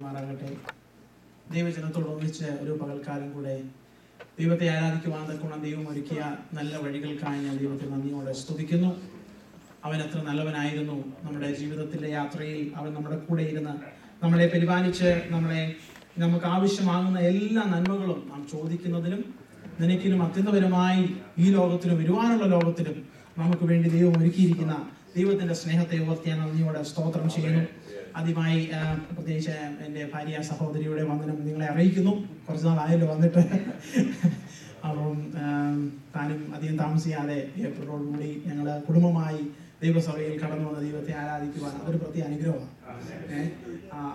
മാറാകട്ടെ. ദൈവജനത്തോട് ഒന്നിച്ച് ഒരു പകൽക്കാലം കൂടെ ദൈവത്തെ ആരാധിക്കുവാൻ തക്കോണം ദൈവം ഒരുക്കിയ നല്ല വഴികൾക്കായി ഞാൻ ദൈവത്തെ നന്ദിയോടെ സ്തുതിക്കുന്നു. അവൻ അത്ര നല്ലവനായിരുന്നു. നമ്മുടെ ജീവിതത്തിലെ യാത്രയിൽ അവൻ നമ്മുടെ കൂടെ ഇരുന്ന് നമ്മളെ പരിപാലിച്ച് നമ്മളെ നമുക്ക് ആവശ്യമാകുന്ന എല്ലാ നന്മകളും നാം ചോദിക്കുന്നതിനും നിനക്കിലും അത്യന്തപരമായി ഈ ലോകത്തിലും വരുവാനുള്ള ലോകത്തിലും നമുക്ക് വേണ്ടി ദൈവം ഒരുക്കിയിരിക്കുന്ന ദൈവത്തിന്റെ സ്നേഹത്തെ ഓർത്തിയാൻ നന്ദിയോടെ സ്തോത്രം ചെയ്യുന്നു. ആദ്യമായി പ്രത്യേകിച്ച് എന്റെ ഭാര്യ സഹോദരിയുടെ വന്ദനം നിങ്ങളെ അറിയിക്കുന്നു. കുറച്ച് നാളായല്ലോ വന്നിട്ട്. അപ്പം താനും അധികം താമസിയാതെ ഏപ്രിലോടുകൂടി ഞങ്ങൾ കുടുംബമായി ദൈവസഭയിൽ കടന്നു വന്ന ദൈവത്തെ ആരാധിക്കുവാൻ അതൊരു പ്രത്യേക അനുഗ്രഹമാണ്.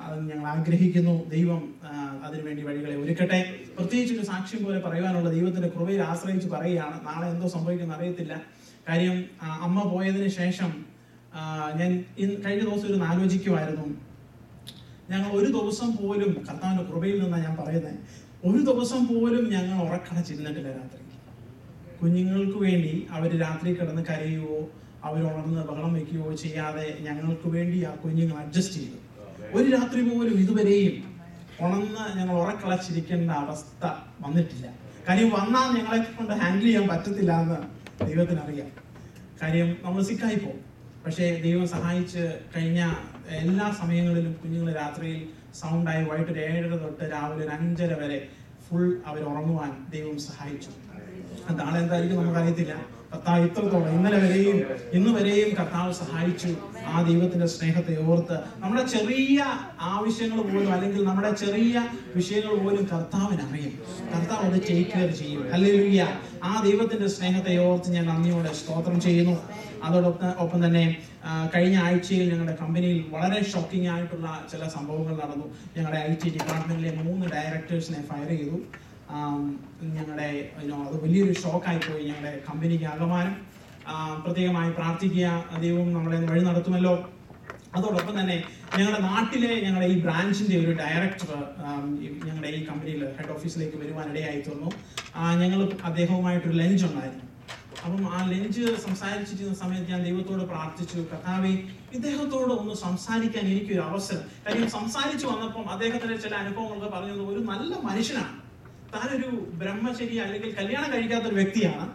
അത് ഞങ്ങൾ ആഗ്രഹിക്കുന്നു. ദൈവം അതിനുവേണ്ടി വഴികളെ ഒരുക്കട്ടെ. പ്രത്യേകിച്ച് ഒരു സാക്ഷ്യം പോലെ പറയുവാനുള്ള ദൈവത്തിന്റെ കൃപയിൽ ആശ്രയിച്ച് പറയുകയാണ്. നാളെ എന്തോ സംഭവിക്കുന്ന അറിയത്തില്ല. കാര്യം അമ്മ പോയതിനു ശേഷം ഞാൻ കഴിഞ്ഞ ദിവസം ഒരു ആലോചിക്കുമായിരുന്നു ഞങ്ങൾ ഒരു ദിവസം പോലും കർത്താവിന്റെ കൃപയിൽ നിന്നാണ് ഞാൻ പറയുന്നത് ഒരു ദിവസം പോലും ഞങ്ങൾ ഉറക്കടച്ചിരുന്നിട്ടില്ല രാത്രി. കുഞ്ഞുങ്ങൾക്ക് വേണ്ടി അവർ രാത്രി കിടന്ന് കരയുവോ അവർ ഉണർന്ന് ബഹളം വെക്കുകയോ ചെയ്യാതെ ഞങ്ങൾക്ക് വേണ്ടി ആ കുഞ്ഞുങ്ങൾ അഡ്ജസ്റ്റ് ചെയ്തു. ഒരു രാത്രി പോലും ഇതുവരെയും ഉണർന്ന് ഞങ്ങൾ ഉറക്കളച്ചിരിക്കേണ്ട അവസ്ഥ വന്നിട്ടില്ല. കാര്യം വന്നാൽ ഞങ്ങളെ കൊണ്ട് ഹാൻഡിൽ ചെയ്യാൻ പറ്റത്തില്ല എന്ന് ദൈവത്തിനറിയാം. കാര്യം നമ്മൾ സിക്കായി പോകും. പക്ഷേ ദൈവം സഹായിച്ച് കഴിഞ്ഞ എല്ലാ സമയങ്ങളിലും കുഞ്ഞുങ്ങൾ രാത്രിയിൽ സൗണ്ടായി വൈകിട്ട് ഒരു ഏഴര തൊട്ട് രാവിലെ ഒരു അഞ്ചര വരെ ഫുൾ അവർ ഉറങ്ങുവാൻ ദൈവം സഹായിച്ചു. നാളെ എന്തായിരിക്കും നമുക്കറിയത്തില്ല. കർത്താവ് ഇത്രത്തോളം ഇന്നലെ വരെയും ഇന്ന് വരെയും കർത്താവ് സഹായിച്ചു. ആ ദൈവത്തിന്റെ സ്നേഹത്തെ ഓർത്ത് നമ്മുടെ ചെറിയ ആവശ്യങ്ങൾ പോലും അല്ലെങ്കിൽ നമ്മുടെ ചെറിയ വിഷയങ്ങൾ പോലും കർത്താവിന് അറിയും. കർത്താവ് അത് കെയർ ചെയ്യും. അല്ലെങ്കിൽ ആ ദൈവത്തിന്റെ സ്നേഹത്തെ ഓർത്ത് ഞാൻ നന്ദിയോടെ സ്തോത്രം ചെയ്യുന്നു. അതോടൊപ്പം ഒപ്പം തന്നെ കഴിഞ്ഞ ആഴ്ചയിൽ ഞങ്ങളുടെ കമ്പനിയിൽ വളരെ ഷോക്കിംഗ് ആയിട്ടുള്ള ചില സംഭവങ്ങൾ നടന്നു. ഞങ്ങളുടെ ഐ ടി ഡിപ്പാർട്ട്മെന്റിലെ മൂന്ന് ഡയറക്ടേഴ്സിനെ ഫയർ ചെയ്തു. ഞങ്ങളുടെ അത് വലിയൊരു ഷോക്കായി പോയി ഞങ്ങളുടെ കമ്പനിക്ക് ആകമാനം പ്രത്യേകമായി പ്രാർത്ഥിക്കുക ദൈവം നമ്മളെ വഴി നടത്തുമല്ലോ. അതോടൊപ്പം തന്നെ ഞങ്ങളുടെ നാട്ടിലെ ഞങ്ങളുടെ ഈ ബ്രാഞ്ചിന്റെ ഒരു ഡയറക്ടർ ഞങ്ങളുടെ ഈ കമ്പനിയിൽ ഹെഡ് ഓഫീസിലേക്ക് വരുവാൻ ഇടയായി തീർന്നു ഞങ്ങൾ അദ്ദേഹവുമായിട്ടൊരു ലഞ്ച് ഉണ്ടായിരുന്നു. അപ്പം ആ ലഞ്ച് സംസാരിച്ചിരുന്ന സമയത്ത് ഞാൻ ദൈവത്തോട് പ്രാർത്ഥിച്ചു കഥാവേ ഇദ്ദേഹത്തോട് ഒന്ന് സംസാരിക്കാൻ എനിക്കൊരു അവസരം. കാര്യം സംസാരിച്ചു വന്നപ്പം അദ്ദേഹത്തിന്റെ ചില അനുഭവങ്ങളൊക്കെ പറഞ്ഞത് ഒരു നല്ല മനുഷ്യനാണ്. താനൊരു ബ്രഹ്മചര്യ അല്ലെങ്കിൽ കല്യാണം കഴിക്കാത്ത ഒരു വ്യക്തിയാണ്.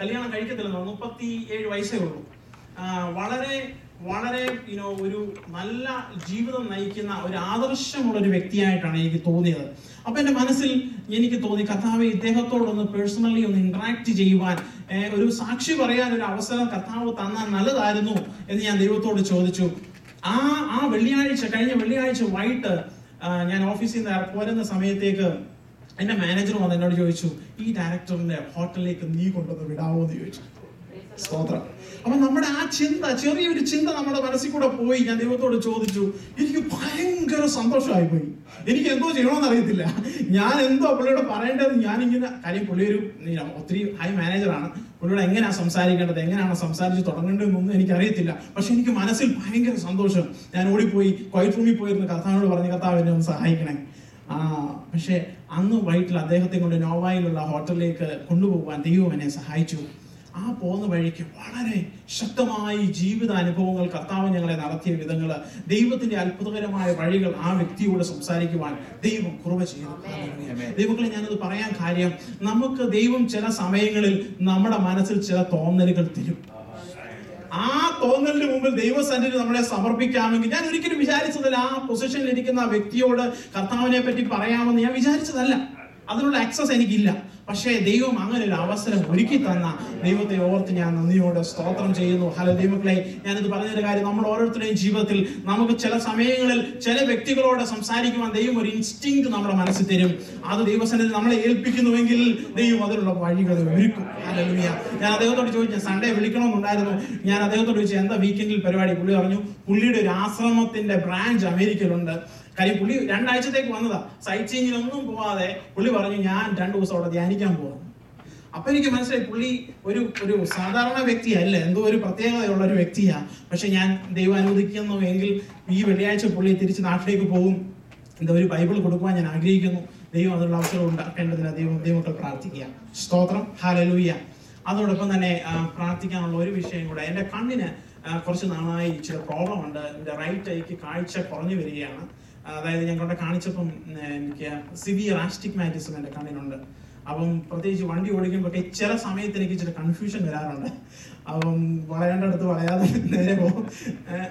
കല്യാണം കഴിക്കത്തില്ല മുപ്പത്തി ഏഴ് വയസ്സേ ഉള്ളൂ. വളരെ വളരെ യുനോ ഒരു നല്ല ജീവിതം നയിക്കുന്ന ഒരു ആദർശമുള്ള ഒരു വ്യക്തിയായിട്ടാണ് എനിക്ക് തോന്നിയത്. അപ്പൊ എന്റെ മനസ്സിൽ എനിക്ക് തോന്നി കർത്താവ് ഇദ്ദേഹത്തോടൊന്ന് പേഴ്സണലി ഒന്ന് ഇന്ററാക്ട് ചെയ്യുവാൻ ഒരു സാക്ഷി പറയാൻ ഒരു അവസരം കർത്താവ് തന്നാൽ നല്ലതായിരുന്നു എന്ന് ഞാൻ ദൈവത്തോട് ചോദിച്ചു. ആ ആ വെള്ളിയാഴ്ച കഴിഞ്ഞ വെള്ളിയാഴ്ച വൈകിട്ട് ഞാൻ ഓഫീസിൽ നിന്ന് പോരുന്ന സമയത്തേക്ക് എന്റെ മാനേജർ വന്ന് എന്നോട് ചോദിച്ചു ഈ ഡയറക്ടറിന്റെ ഹോട്ടലിലേക്ക് നീ കൊണ്ടുവന്ന് വിടാവോ? എന്ന് ചോദിച്ചു. സ്തോത്രം. അപ്പൊ നമ്മുടെ ആ ചിന്ത ചെറിയൊരു ചിന്ത നമ്മുടെ മനസ്സിൽ കൂടെ പോയി. ഞാൻ ദൈവത്തോട് ചോദിച്ചു എനിക്ക് ഭയങ്കര സന്തോഷമായി പോയി എനിക്ക് എന്തോ ചെയ്യണമെന്ന് അറിയത്തില്ല. ഞാൻ എന്തോ പുള്ളിയോട് പറയേണ്ടത് ഞാനിങ്ങനെ കാര്യം പുള്ളി ഒരു ഒത്തിരി ഹൈ മാനേജറാണ് പുള്ളിയോട് എങ്ങനെയാണ് സംസാരിക്കേണ്ടത് എങ്ങനെയാണ് സംസാരിച്ച് തുടങ്ങേണ്ടതെന്നൊന്നും എനിക്കറിയത്തില്ല. പക്ഷെ എനിക്ക് മനസ്സിൽ ഭയങ്കര സന്തോഷം. ഞാൻ ഓടിപ്പോയി ക്വൈറ്റ് റൂമിൽ പോയിരുന്ന. കർത്താവിനോട് പറഞ്ഞ കർത്താവ് എന്നെ ഒന്ന് സഹായിക്കണേ. ആ പക്ഷെ അന്ന് വൈകിട്ടിൽ അദ്ദേഹത്തെ കൊണ്ട് നോവായിലുള്ള ഹോട്ടലിലേക്ക് കൊണ്ടുപോകാൻ ദൈവം എന്നെ സഹായിച്ചു. ആ പോകുന്ന വഴിക്ക് വളരെ ശക്തമായി ജീവിത അനുഭവങ്ങൾ കർത്താവ് ഞങ്ങളെ നടത്തിയ വിധങ്ങൾ ദൈവത്തിന്റെ അത്ഭുതകരമായ വഴികൾ ആ വ്യക്തിയോട് സംസാരിക്കുവാൻ ദൈവം കുറവ് ചെയ്തു. ദൈവങ്ങളെ ഞാനത് പറയാൻ കാര്യം നമുക്ക് ദൈവം ചില സമയങ്ങളിൽ നമ്മുടെ മനസ്സിൽ ചില തോന്നലുകൾ തരും. ആ തോന്നലിന് മുമ്പിൽ ദൈവസന്നിധി നമ്മളെ സമർപ്പിക്കാമെങ്കിൽ ഞാൻ ഒരിക്കലും വിചാരിച്ചതല്ല ആ പൊസിഷനിൽ ഇരിക്കുന്ന ആ വ്യക്തിയോട് കർത്താവിനെ പറ്റി പറയാമെന്ന് ഞാൻ വിചാരിച്ചതല്ല. അതിനുള്ള ആക്സസ് എനിക്കില്ല. പക്ഷേ ദൈവം അങ്ങനെ ഒരു അവസരം ഒരുക്കി തന്ന ദൈവത്തെ ഓർത്ത് ഞാൻ നന്ദിയോടെ സ്തോത്രം ചെയ്യുന്നു. ഹലോ ദൈവങ്ങളെ ഞാനിത് പറഞ്ഞൊരു കാര്യം നമ്മൾ ഓരോരുത്തരുടെയും ജീവിതത്തിൽ നമുക്ക് ചില സമയങ്ങളിൽ ചില വ്യക്തികളോട് സംസാരിക്കുവാൻ ദൈവം ഒരു ഇൻസ്റ്റിങ് നമ്മുടെ മനസ്സിൽ തരും. അത് ദൈവസന്നിധി നമ്മളെ ഏൽപ്പിക്കുന്നുവെങ്കിൽ ദൈവം അതിനുള്ള വഴികൾ ഒരുക്കും. ഹല്ലേലൂയ. ഞാൻ അദ്ദേഹത്തോട് ചോദിച്ചു സൺഡേ വിളിക്കണമെന്നുണ്ടായിരുന്നു. ഞാൻ അദ്ദേഹത്തോട് ചോദിച്ചു എന്താ വീക്കെൻഡിൽ പരിപാടി? പുള്ളി പറഞ്ഞു പുള്ളിയുടെ ഒരു ആശ്രമത്തിന്റെ ബ്രാഞ്ച് അമേരിക്കയിലുണ്ട്. കാര്യം പുള്ളി രണ്ടാഴ്ചത്തേക്ക് വന്നതാ. സൈറ്റ് സീയിങ്ങിനൊന്നും പോവാതെ പുള്ളി പറഞ്ഞു ഞാൻ രണ്ടു ദിവസം അവിടെ ധ്യാനിക്കാൻ പോകുന്നു. അപ്പൊ എനിക്ക് മനസ്സിലായി പുള്ളി ഒരു ഒരു സാധാരണ വ്യക്തിയല്ല എന്തോ ഒരു പ്രത്യേകതയുള്ള ഒരു വ്യക്തിയാ. പക്ഷെ ഞാൻ ദൈവം അനുവദിക്കുന്നു എങ്കിൽ ഈ വെള്ളിയാഴ്ച പുള്ളി തിരിച്ച് നാട്ടിലേക്ക് പോകും. എന്താ ഒരു ബൈബിൾ കൊടുക്കുവാൻ ഞാൻ ആഗ്രഹിക്കുന്നു. ദൈവം അതിനുള്ള അവസരം ഉണ്ടാക്കേണ്ടതിന് ദൈവം ദൈവമക്കൾ പ്രാർത്ഥിക്കുക. സ്തോത്രം. ഹാലലൂയ അതോടൊപ്പം തന്നെ പ്രാർത്ഥിക്കാനുള്ള ഒരു വിഷയം കൂടെ. എന്റെ കണ്ണിന് കുറച്ച് നാളായി ചില പ്രോബ്ലം ഉണ്ട്. റൈറ്റ് ഐക്ക് കാഴ്ച കുറഞ്ഞു വരികയാണ്. അതായത് ഞാൻ കൊണ്ട് കാണിച്ചപ്പം എനിക്ക് സിവിയർ ആസ്റ്റിഗ്മാറ്റിസം എന്റെ കണ്ണിനുണ്ട് അപ്പം പ്രത്യേകിച്ച് വണ്ടി ഓടിക്കുമ്പോൾ ചില സമയത്ത് എനിക്ക് ഇച്ചിരി കൺഫ്യൂഷൻ വരാറുണ്ട്. അപ്പം വളയേണ്ടടുത്ത് വളയാതെ നേരെ പോകും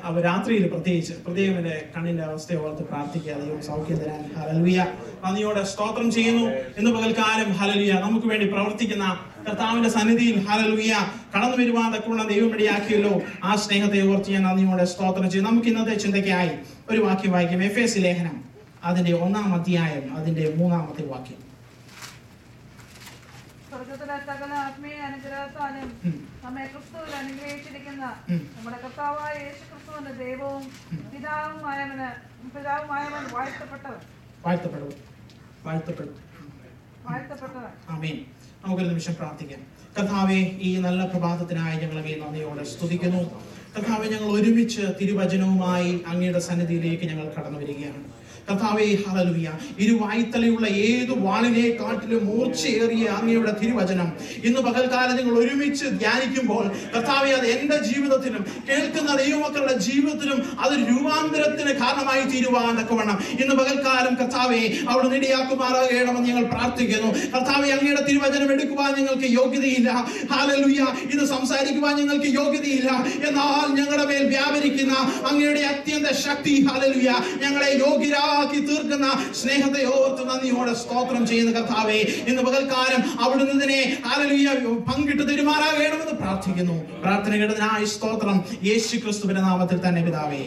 അപ്പം രാത്രിയിൽ പ്രത്യേകിച്ച് പ്രത്യേകം എന്റെ കണ്ണിന്റെ അവസ്ഥയെ ഓർത്ത് പ്രാർത്ഥിക്കുക. സൗഖ്യം തരാൻ. ഹലലുയ നന്ദിയോടെ സ്തോത്രം ചെയ്യുന്നു. ഇന്ന് പകൽക്കാലം ഹലലുയ നമുക്ക് വേണ്ടി പ്രവർത്തിക്കുന്ന കർത്താവിന്റെ സന്നിധിയിൽ ഹലലുയ കടന്നു വരുവാൻ തക്കുള്ള ദൈവം ഇടയാക്കിയല്ലോ ആ സ്നേഹത്തെ ഓർത്ത് ഞാൻ നന്ദിയോടെ സ്തോത്രം ചെയ്യും നമുക്ക് ഇന്നത്തെ ചിന്തയ്ക്കായി ഒരു വാക്യം വായിക്കും. എഫ് എസ് ലേഖനം അതിന്റെ ഒന്നാം അധ്യായം അതിന്റെ മൂന്നാമത്തെ വാക്യം. സ്വർഗത്തിലെ സകല ആത്മീയ അനുഗ്രഹത്താലും ഉം. നമ്മെ ക്രിസ്തുവിൽ അനുഗ്രഹിച്ചിരിക്കുന്ന നമ്മുടെ കർത്താവായ യേശു ക്രിസ്തുവിന്റെ ദൈവവും പിതാവുമായവന് പിതാവുമായവൻ വാഴ്ത്തപ്പെട്ടവൻ. വാഴ്ത്തപ്പെടും. വാഴ്ത്തപ്പെടും. വാഴ്ത്തപ്പെട്ടവൻ. ആമേൻ. നമുക്കൊരു നിമിഷം പ്രാർത്ഥിക്കാം. കർത്താവെ ഈ നല്ല പ്രഭാതത്തിനായി ഞങ്ങളെ നന്ദിയോടെ സ്തുതിക്കുന്നു. കർത്താവെ ഞങ്ങൾ ഒരുമിച്ച് തിരുവചനവുമായി അങ്ങയുടെ സന്നിധിയിലേക്ക് ഞങ്ങൾ കടന്നു വരികയാണ്. കർത്താവെ ഹലലുയ ഇരുവായ്ത്തലയുള്ള ഏത് വാളിനെ കാട്ടിലും മൂർച്ചയേറിയ അങ്ങയുടെ തിരുവചനം. ഇന്ന് പകൽക്കാലം നിങ്ങൾ ഒരുമിച്ച് ധ്യാനിക്കുമ്പോൾ കർത്താവെ അത് എന്റെ ജീവിതത്തിലും കേൾക്കുന്ന ദൈവമക്കളുടെ ജീവിതത്തിലും അത് രൂപാന്തരത്തിന് കാരണമായി തീരുവാൻ തക്കവണ്ണം. ഇന്ന് പകൽക്കാലം കർത്താവെ അവിടെ നെടിയാക്കുമാറാകണമെന്ന് ഞങ്ങൾ പ്രാർത്ഥിക്കുന്നു. കർത്താവെ അങ്ങയുടെ തിരുവചനം എടുക്കുവാൻ ഞങ്ങൾക്ക് യോഗ്യതയില്ല. ഹാലലുയ ഇത് സംസാരിക്കുവാൻ ഞങ്ങൾക്ക് യോഗ്യതയില്ല. എന്നാൽ ഞങ്ങളുടെ മേൽ വ്യാപരിക്കുന്ന അങ്ങയുടെ അത്യന്ത ശക്തി ഹാലലുയ ഞങ്ങളെ യോഗ്യരാക്കി തീർക്കുന്ന സ്നേഹത്തെ ഓർത്ത് നന്ദിയോടെ സ്തോത്രം ചെയ്യുന്ന കർത്താവെ ഇന്ന് പകൽക്കാലം അവിടുന്ന് ഇതിനെ ഹാലലുയ പങ്കിട്ട് തെരുമാറാകണമെന്ന് പ്രാർത്ഥിക്കുന്നു. പ്രാർത്ഥന കേട്ടതിനായി സ്തോത്രം. യേശു ക്രിസ്തുവിന്റെ നാമത്തിൽ തന്നെ പിതാവേ.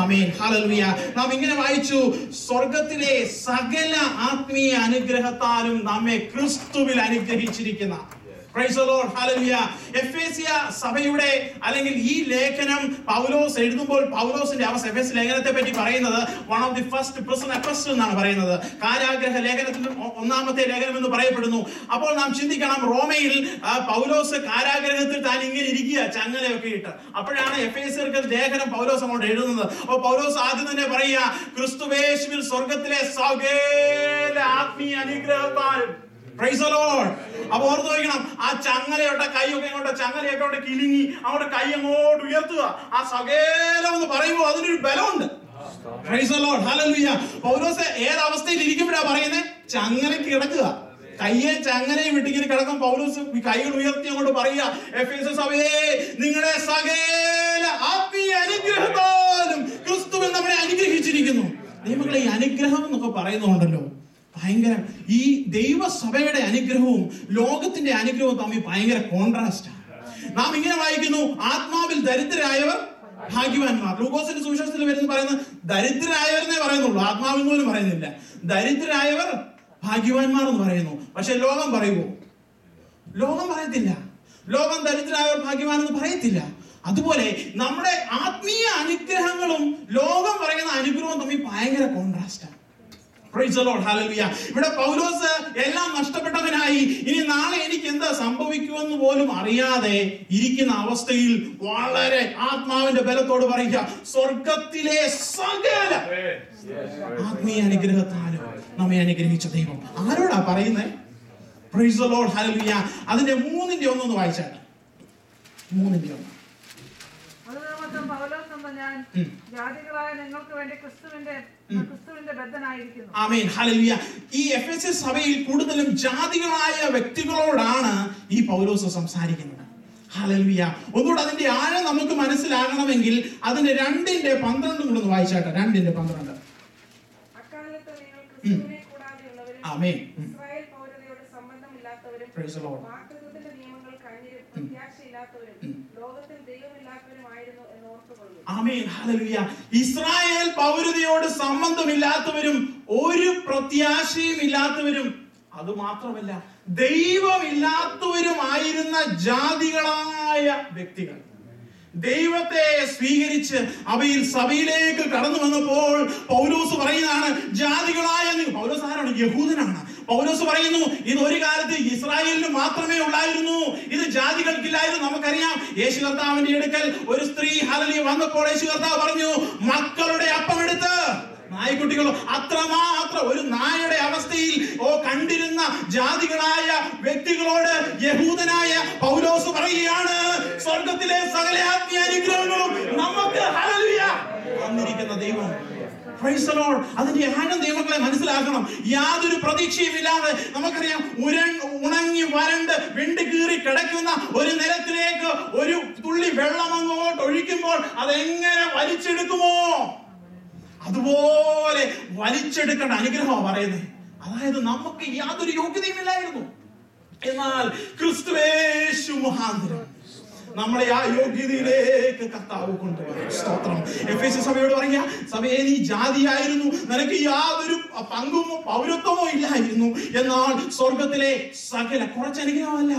ആമേൻ. ഹാലലുയ നാം ഇങ്ങനെ വായിച്ചു സ്വർഗത്തിലെ സകല ആത്മീയ അനുഗ്രഹത്താലും നമ്മെ ക്രിസ്തുവിൽ അനുഗ്രഹിച്ചിരിക്കുന്ന സഭയുടെ അല്ലെങ്കിൽ ഈ ലേഖനം പൗലോസ് എഴുതുമ്പോൾ പൗലോസിന്റെ അവസ്ഥ എഫ് എസ് ലേഖനത്തെ പറ്റി പറയുന്നത് വൺ ഓഫ് ദി ഫസ്റ്റ് പ്രസൻ എഫസ്റ്റ് എന്നാണ് പറയുന്നത്. കാരാഗ്രഹ ലേഖനത്തിൽ ഒന്നാമത്തെ ലേഖനം എന്ന് പറയപ്പെടുന്നു. അപ്പോൾ നാം ചിന്തിക്കണം റോമയിൽ പൗലോസ് കാരാഗ്രഹത്തിൽ താൻ ഇങ്ങനെ ഇരിക്കുക ചങ്ങലയൊക്കെ ഇട്ട്. അപ്പോഴാണ് എഫ് എസ് ലേഖനം പൗലോസ് അങ്ങോട്ട് എഴുതുന്നത്. അപ്പോൾ പൗലോസ് ആദ്യം തന്നെ പറയുക ക്രിസ്തുവേശുവിൽ സ്വർഗത്തിലെ സകേല ആത്മീയ Lord. അപ്പൊ ഓർത്ത് വയ്ക്കണം ആ ചങ്ങലയുടെ കൈയൊക്കെ അങ്ങോട്ട് ചങ്ങലയൊക്കെ അവിടെ കിലിങ്ങി അങ്ങോട്ട് കൈ അങ്ങോട്ട് ഉയർത്തുക. ആ സകേലം എന്ന് പറയുമ്പോൾ അതിനൊരു ബലമുണ്ട്. Praise the Lord. Hallelujah. പൗലോസ് ഏത് അവസ്ഥയിൽ ഇരിക്കുമ്പോഴാ പറയുന്നത് ചങ്ങലയ്ക്ക് കിടക്കുക. കയ്യെ ചങ്ങലയും വിട്ടിങ്ങനെ കിടക്കും. പൗലോസ് കൈകൾ ഉയർത്തി അങ്ങോട്ട് പറയുക നിങ്ങളെ സകേല ആത്മീയ അനുഗ്രഹത്താലും ക്രിസ്തുവിൽ നമ്മളെ അനുഗ്രഹിച്ചിരിക്കുന്നു. ദൈവങ്ങളെ ഈ അനുഗ്രഹം എന്നൊക്കെ പറയുന്നുണ്ടല്ലോ. ഭയങ്കര ഈ ദൈവസഭയുടെ അനുഗ്രഹവും ലോകത്തിന്റെ അനുഗ്രഹവും തമ്മിൽ ഭയങ്കര കോൺട്രാസ്റ്റ് ആണ്. നാം ഇങ്ങനെ വായിക്കുന്നു ആത്മാവിൽ ദരിദ്രരായവർ ഭാഗ്യവാന്മാർ. ലൂക്കോസിന്റെ സുവിശേഷത്തിൽ വരുന്നത് പറയുന്നത് ദരിദ്രരായവരെന്നേ പറയുന്നുള്ളൂ. ആത്മാവിൽ നിന്ന് പോലും പറയുന്നില്ല. ദരിദ്രരായവർ ഭാഗ്യവാന്മാർ എന്ന് പറയുന്നു. പക്ഷെ ലോകം പറയുമോ ലോകം പറയത്തില്ല. ലോകം ദരിദ്രരായവർ ഭാഗ്യവാൻ എന്ന് പറയത്തില്ല. അതുപോലെ നമ്മുടെ ആത്മീയ അനുഗ്രഹങ്ങളും ലോകം പറയുന്ന അനുഗ്രഹവും തമ്മിൽ ഭയങ്കര കോൺട്രാസ്റ്റാണ് ഇവിടെ പൗലോസ് എല്ലാം നഷ്ടപ്പെട്ടവനായി. ഇനി നാളെ എനിക്ക് എന്താ സംഭവിക്കുമെന്ന് പോലും അറിയാതെ ഇരിക്കുന്ന അവസ്ഥയിൽ വളരെ ആത്മാവിന്റെ ബലത്തോട് പറയുക സ്വർഗത്തിലെ സകല ആത്മീയ അനുഗ്രഹത്താലും നമ്മെ അനുഗ്രഹിച്ച ദൈവം. ആരോടാ ഹല്ലേലൂയ അതിന്റെ മൂന്നിന്റെ ഒന്നൊന്ന് വായിച്ചാട്ടെ മൂന്നിന്റെ ഒന്ന്. ഞാൻ. ജാതികളായ നിങ്ങൾക്ക് വേണ്ടി ക്രിസ്തുവിന്റെ ഈ എഫ് എസ് എസ് സഭയിൽ കൂടുതലും ജാതികളായ വ്യക്തികളോടാണ് ഈ പൗലോസ് സംസാരിക്കുന്നത്. ഹലൽവിയ ഒന്നുകൂടെ അതിന്റെ ആഴം നമുക്ക് മനസ്സിലാകണമെങ്കിൽ അതിന്റെ രണ്ടിന്റെ പന്ത്രണ്ട് കൂടെ ഒന്ന് വായിച്ചാട്ടെ രണ്ടിന്റെ പന്ത്രണ്ട്. ആമേ ക്രിസ്തുവിനെ ഇസ്രായേൽ പൗരതയോട് സംബന്ധമില്ലാത്തവരും ഒരു പ്രത്യാശയും ഇല്ലാത്തവരും അത് മാത്രമല്ല ദൈവമില്ലാത്തവരുമായിരുന്ന ജാതികളായ വ്യക്തികൾ. ദൈവത്തെ സ്വീകരിച്ച് അവയിൽ സഭയിലേക്ക് കടന്നു വന്നപ്പോൾ പൗലോസ് പറയുന്നതാണ് ജാതികളായ പൗലോസ് ആരാണ്? യഹൂദനാണ്. പൗലോസ് പറയുന്നു ഇത് ഒരു കാലത്ത് ഇസ്രായേലിന് മാത്രമേ ഉണ്ടായിരുന്നു. ഇത് ജാതികൾക്കില്ലായിരുന്നു. നമുക്കറിയാം യേശു കർത്താവിന്റെ അടുക്കൽ ഒരു സ്ത്രീ ഹലലി വന്നപ്പോൾ യേശു കർത്താവ് പറഞ്ഞു മക്കളുടെ അപ്പം എടുത്ത്. നായ്ക്കുട്ടികളോ അത്രമാത്രം ഒരു നായയുടെ അവസ്ഥയിൽ ഓ കണ്ടിരുന്ന ജാതികളായ വ്യക്തികളോട് യഹൂദനായ പൗലോസ് പറയുകയാണ് സ്വർഗത്തിലെ സകല ആത്മീയ അനുഗ്രഹങ്ങളും നമുക്ക് തന്നിരിക്കുന്ന ദൈവം. അതിന്റെ ആഴം ദൈവങ്ങളെ മനസ്സിലാക്കണം. യാതൊരു പ്രതീക്ഷയുമില്ലാതെ നമുക്കറിയാം ഉര ഉണങ്ങി വരണ്ട് വിണ്ട് കീറി കിടക്കുന്ന ഒരു നിലത്തിലേക്ക് ഒരു തുള്ളി വെള്ളം അങ്ങോട്ട് ഒഴിക്കുമ്പോൾ അതെങ്ങനെ വലിച്ചെടുക്കുമോ? അതുപോലെ വലിച്ചെടുക്കേണ്ട അനുഗ്രഹമാണ് പറയുന്നത്. അതായത് നമുക്ക് യാതൊരു യോഗ്യതയുമില്ലായിരുന്നു എന്നാൽ ക്രിസ്തുവേശു മുഖാന്തരം നമ്മളെ ആ യോഗ്യതയിലേക്ക് കർത്താവ് കൊണ്ടുവരും സ്തോത്രം. എഫ് എസ് സഭയോട് പറയുക സഭയെ നീ ജാതിയായിരുന്നു. നിനക്ക് യാതൊരു പങ്കുമോ പൗരത്വമോ ഇല്ലായിരുന്നു. എന്നാൽ സ്വർഗത്തിലെ സകല കുറച്ച് അനുഗ്രഹമല്ല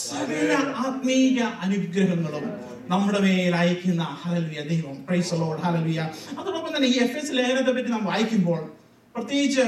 സകല ആത്മീയ അനുഗ്രഹങ്ങളും നമ്മുടെ മേൽ അയക്കുന്ന ഹലൽവിയ ദൈവം. പ്രൈസ് ലോഡ് ഹലൽവിയ അതോടൊപ്പം തന്നെ ഈ എഫ് എസ് ലേഖനത്തെ പറ്റി നാം വായിക്കുമ്പോൾ പ്രത്യേകിച്ച്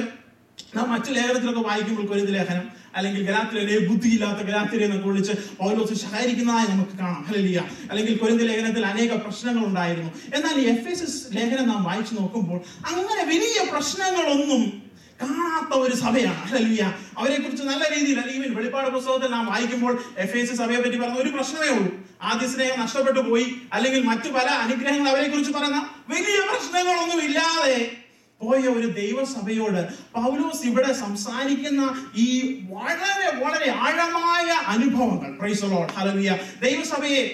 നാം മറ്റു ലേഖനത്തിലൊക്കെ വായിക്കുമ്പോൾ കൊരിന്ത ലേഖനം അല്ലെങ്കിൽ ഗലാത്തിലെ ബുദ്ധിയില്ലാത്ത ഗലാത്തിരെ എന്നൊക്കെ വിളിച്ച് പൗലോസ് ശകാരിക്കുന്നതായി നമുക്ക് കാണാം. ഹലലിയ അല്ലെങ്കിൽ കൊരിന്ത ലേഖനത്തിൽ അനേക പ്രശ്നങ്ങൾ ഉണ്ടായിരുന്നു. എന്നാൽ ഈ എഫ് എസ് എസ് ലേഖനം നാം വായിച്ചു നോക്കുമ്പോൾ അങ്ങനെ വലിയ പ്രശ്നങ്ങളൊന്നും കാണാത്ത ഒരു സഭയാണ്. ഹല്ലേലൂയ. അവരെ കുറിച്ച് നല്ല രീതിയിൽ അല്ലെങ്കിൽ വെളിപ്പാട് പുസ്തകത്തിൽ നാം വായിക്കുമ്പോൾ എഫ് എസ് സഭയെ പറ്റി പറഞ്ഞ ഒരു പ്രശ്നമേ ഉള്ളൂ. ആദ്യ സ്നേഹം നഷ്ടപ്പെട്ടു പോയി അല്ലെങ്കിൽ മറ്റു പല അനുഗ്രഹങ്ങൾ അവരെ കുറിച്ച് പറയുന്ന വലിയ പ്രശ്നങ്ങളൊന്നും ഇല്ലാതെ പോയ ഒരു ദൈവസഭയോട് പൗലോസ് ഇവിടെ സംസാരിക്കുന്ന ഈ വളരെ വളരെ ആഴമായ അനുഭവങ്ങൾ. ഹല്ലേലൂയ ദൈവസഭയെ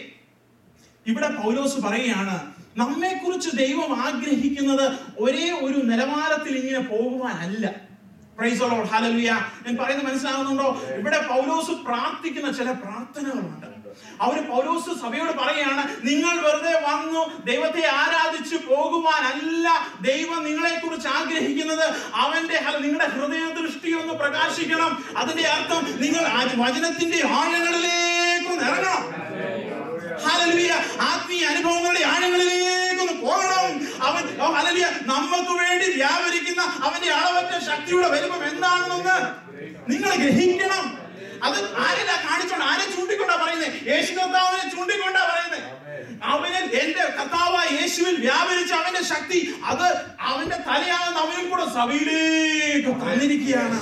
ഇവിടെ പൗലോസ് പറയുകയാണ് നമ്മെ കുറിച്ച് ദൈവം ആഗ്രഹിക്കുന്നത് ഒരേ ഒരു നിലവാരത്തിൽ ഇങ്ങനെ പോകുവാനല്ല. പ്രൈസ് ലോർഡ് ഹല്ലേലൂയ ഞാൻ പറയുന്നത് മനസ്സിലാകുന്നുണ്ടോ? ഇവിടെ പൗലോസ് പ്രാർത്ഥിക്കുന്ന ചില പ്രാർത്ഥനകളുണ്ട്. അവർ പൗലോസ് സഭയോട് പറയുകയാണ് നിങ്ങൾ വെറുതെ വന്നു ദൈവത്തെ ആരാധിച്ചു പോകുവാനല്ല ദൈവം നിങ്ങളെ കുറിച്ച് ആഗ്രഹിക്കുന്നത്. അവന്റെ നിങ്ങളുടെ ഹൃദയ ദൃഷ്ടി ഒന്ന് പ്രകാശിക്കണം. അതിന്റെ അർത്ഥം നിങ്ങൾ വചനത്തിന്റെ ആഴങ്ങളിലേക്ക് ഇറങ്ങണം. ആത്മീയ അനുഭവങ്ങളുടെ ആഴങ്ങളിലേക്ക് ഒന്ന് പോകണം. അവൻ അലലിയ നമുക്ക് വേണ്ടി വ്യാപരിക്കുന്ന അവന്റെ അളവറ്റ ശക്തിയുടെ വലുപ്പം എന്താണെന്നൊന്ന് നിങ്ങൾ ഗ്രഹിക്കണം. അത് ആരെല്ലാം കാണിച്ചോണ്ട് ആരെ ചൂണ്ടിക്കൊണ്ടാ പറയുന്നത് യേശു കർത്താവിനെ ചൂണ്ടിക്കൊണ്ടാ പറയുന്നത് അവന് എന്റെ കർത്താവായ യേശുവിൽ വ്യാപരിച്ച അവന്റെ ശക്തി അത് അവന്റെ തലയാണെന്ന് അവനും കൂടെ സഭയിലേക്ക് തന്നിരിക്കുകയാണ്.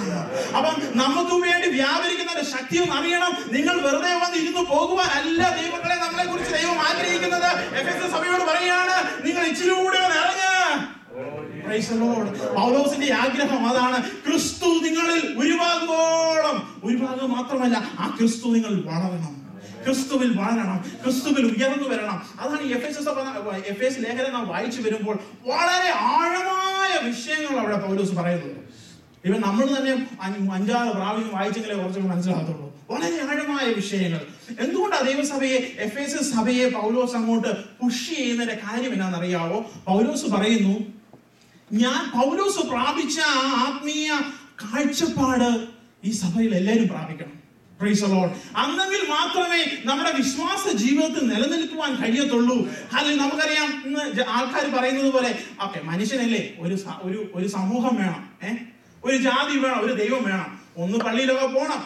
അപ്പം നമുക്ക് വേണ്ടി വ്യാപരിക്കുന്ന ശക്തി ഒന്ന് അറിയണം. നിങ്ങൾ വെറുതെ വന്ന് ഇരുന്ന് പോകുവാനല്ല ദൈവങ്ങളെ നമ്മളെ കുറിച്ച് ദൈവം ആഗ്രഹിക്കുന്നത്. എഫെസ്യ സഭയോട് പറയുകയാണ് നിങ്ങൾ ഇച്ചിരി കൂടെ ഒന്ന് ഇറങ്ങ്. Lord. പൗലോസിന്റെ ആഗ്രഹം അതാണ് ക്രിസ്തു നിങ്ങളിൽ ഒരുപാകോളം ഭാഗം മാത്രമല്ല ആ ക്രിസ്തു നിങ്ങൾ വളരണം. ക്രിസ്തുവിൽ വളരണം. ക്രിസ്തുവിൽ ഉയർന്നു വരണം. അതാണ് എഫ് എസ് എഫ് എസ് ലേഖനം നാം വായിച്ചു വരുമ്പോൾ വളരെ ആഴമായ വിഷയങ്ങൾ അവിടെ പൗലോസ് പറയുന്നുണ്ട് ഇവൻ നമ്മൾ തന്നെ അഞ്ച് അഞ്ചാറ് പ്രാവശ്യം വായിച്ചെങ്കിലേ കുറച്ചൊക്കെ മനസ്സിലാകത്തുള്ളൂ. വളരെ ആഴമായ വിഷയങ്ങൾ. എന്തുകൊണ്ടാണ് ദൈവസഭയെ എഫ് എസ് സഭയെ പൗലോസ് അങ്ങോട്ട് പുഷ് ചെയ്യുന്നതിന്റെ കാര്യം എന്നാണെന്നറിയാവോ പൗലോസ് പറയുന്നു ഞാൻ പൗലോസ് പ്രാപിച്ച ആ ആത്മീയ കാഴ്ചപ്പാട് ഈ സഭയിൽ എല്ലാവരും പ്രാപിക്കണം പ്രൈസ്. അന്നെങ്കിൽ മാത്രമേ നമ്മുടെ വിശ്വാസ ജീവിതത്തിൽ നിലനിൽക്കുവാൻ കഴിയത്തുള്ളൂ. അല്ലെങ്കിൽ നമുക്കറിയാം ഇന്ന് ആൾക്കാർ പറയുന്നത് പോലെ ഓക്കെ മനുഷ്യനല്ലേ ഒരു ഒരു ഒരു സമൂഹം വേണം ഏ? ഒരു ജാതി വേണം ഒരു ദൈവം വേണം. ഒന്ന് പള്ളിയിലൊക്കെ പോണം.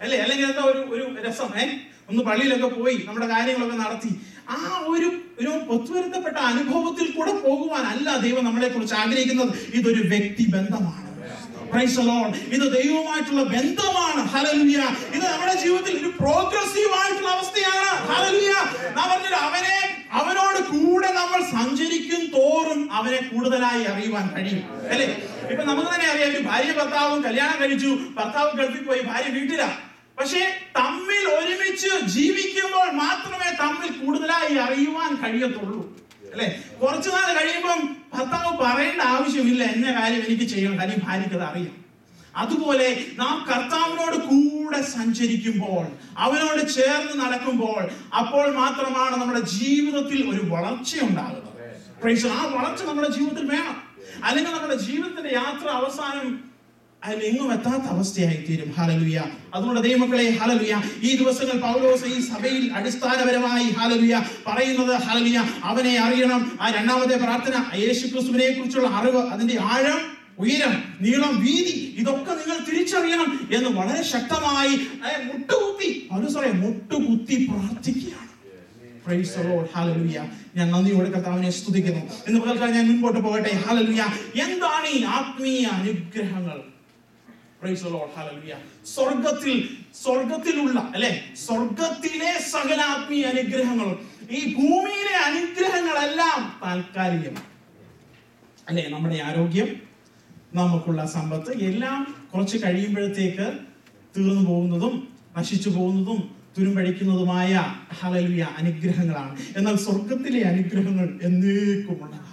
അല്ലേ അല്ലെങ്കിൽ എന്താ ഒരു ഒരു രസം ഏ? ഒന്ന് പള്ളിയിലൊക്കെ പോയി നമ്മുടെ കാര്യങ്ങളൊക്കെ നടത്തി. ആ ഒരു ഒരു പൊത്തുവരുത്തപ്പെട്ട അനുഭവത്തിൽ കൂടെ പോകുവാനല്ല ദൈവം നമ്മളെ കുറിച്ച് ആഗ്രഹിക്കുന്നത്. ഇതൊരു വ്യക്തി ബന്ധമാണ്. ഇത് ദൈവമായിട്ടുള്ള ബന്ധമാണ്. ഹലലുയ ഇത് നമ്മുടെ ജീവിതത്തിൽ ഒരു പ്രോഗ്രസീവ് ആയിട്ടുള്ള അവസ്ഥയാണ്. ഹലലുയ നാം അവനെ അവനോട് കൂടെ നമ്മൾ സഞ്ചരിക്കും തോറും അവനെ കൂടുതലായി അറിയുവാൻ കഴിയും. അല്ലേ? ഇപ്പൊ നമുക്ക് തന്നെ അറിയാം ഒരു ഭാര്യ ഭർത്താവും കല്യാണം കഴിച്ചു ഭർത്താവ് ഗൾഫിൽ പോയി ഭാര്യ വീട്ടിലാ. പക്ഷേ തമ്മിൽ ഒരുമിച്ച് ജീവിക്കുമ്പോൾ മാത്രമേ തമ്മിൽ കൂടുതലായി അറിയുവാൻ കഴിയത്തുള്ളൂ. അല്ലെ? കുറച്ചു നാൾ കഴിയുമ്പം ഭർത്താവ് പറയേണ്ട ആവശ്യമില്ല. എന്ന കാര്യം എനിക്ക് ചെയ്യണം. അല്ലെങ്കിൽ അത് അറിയാം. അതുപോലെ നാം കർത്താവിനോട് കൂടെ സഞ്ചരിക്കുമ്പോൾ അവനോട് ചേർന്ന് നടക്കുമ്പോൾ അപ്പോൾ മാത്രമാണ് നമ്മുടെ ജീവിതത്തിൽ ഒരു വളർച്ച ഉണ്ടാകുന്നത്. ആ വളർച്ച നമ്മുടെ ജീവിതത്തിൽ വേണം. അല്ലെങ്കിൽ നമ്മുടെ ജീവിതത്തിന്റെ യാത്ര അവസാനം അതിൽ എങ്ങും എത്താത്ത അവസ്ഥയായി തീരും ഹാലലുയ അതുകൊണ്ട് ദൈവമക്കളെ ഹാലലുയ ഈ ദിവസങ്ങൾ പൗലോസ് ഈ സഭയിൽ അടിസ്ഥാനപരമായി ഹാലലുയ പറയുന്നത് ഹാലലുയ അവനെ അറിയണം. ആ രണ്ടാമത്തെ പ്രാർത്ഥന യേശു ക്രിസ്തുവിനെ കുറിച്ചുള്ള അറിവ് അതിന്റെ ആഴം ഉയരം നീളം വീതി ഇതൊക്കെ നിങ്ങൾ തിരിച്ചറിയണം എന്ന് വളരെ ശക്തമായി മുട്ടുകുത്തി പൗലോസ് മുട്ടുകുത്തി പ്രാർത്ഥിക്കുകയാണ്. ഞാൻ നന്ദിയോടെ കർത്താവിനെ സ്തുതിക്കുന്നു. എന്ന് പകൽക്കാലം ഞാൻ മുൻപോട്ട് പോകട്ടെ. ഹാലലുയ എന്താണ് ഈ ആത്മീയ അനുഗ്രഹങ്ങൾ? സ്വർഗത്തിൽ സ്വർഗത്തിലുള്ള അല്ലെ? സ്വർഗത്തിലെ സകല ആത്മീയ അനുഗ്രഹങ്ങളും ഈ ഭൂമിയിലെ അനുഗ്രഹങ്ങളെല്ലാം താൽക്കാലികം. അല്ലെ? നമ്മുടെ ആരോഗ്യം നമുക്കുള്ള സമ്പത്ത് എല്ലാം കുറച്ച് കഴിയുമ്പോഴത്തേക്ക് തീർന്നു പോകുന്നതും നശിച്ചു പോകുന്നതും തുരുമ്പഴിക്കുന്നതുമായ ഹലലിയ അനുഗ്രഹങ്ങളാണ്. എന്നാൽ സ്വർഗത്തിലെ അനുഗ്രഹങ്ങൾ എന്നേക്കുമുള്ളതാണ്